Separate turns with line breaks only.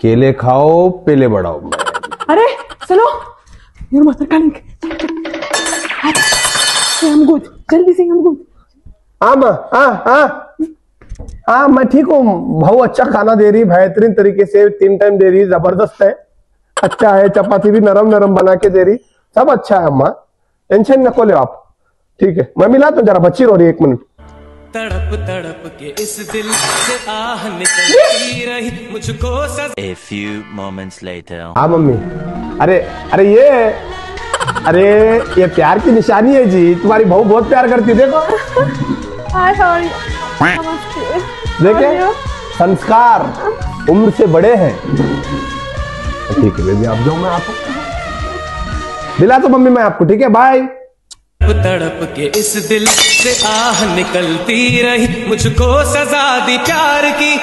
केले खाओ पेले बढ़ाओ।
अरे सुनो। say I'm good जल्दी से good
हाँ माँ हाँ हाँ। हाँ मैं ठीक हूँ। बहुत अच्छा खाना दे रही बेहतरीन तरीके से तीन टाइम दे रही ज़बरदस्त है। अच्छा है चपाती भी नरम नरम बना के दे रही। सब अच्छा है अम्मा। टेंशन नको ले आप। ठीक है मैं मिला तो जरा बच्ची रो रही है, एक मिनट
तड़प तड़प के इस दिल से आह निकलती रही मुझको सजा।
A few moments later.
हाँ मम्मी। अरे अरे ये अरे ये प्यार की निशानी है जी। तुम्हारी बहू बहुत प्यार करती देखो।
You नमस्ते।
देखे? संस्कार उम्र से बड़े हैं। ठीक है बेबी आप जाओ मैं आपको। दिला तो मम्मी मैं आपको ठीक है? बाय
तड़प तड़प के इस दिल से आह निकलती रही। मुझको सजा दी प्यार की।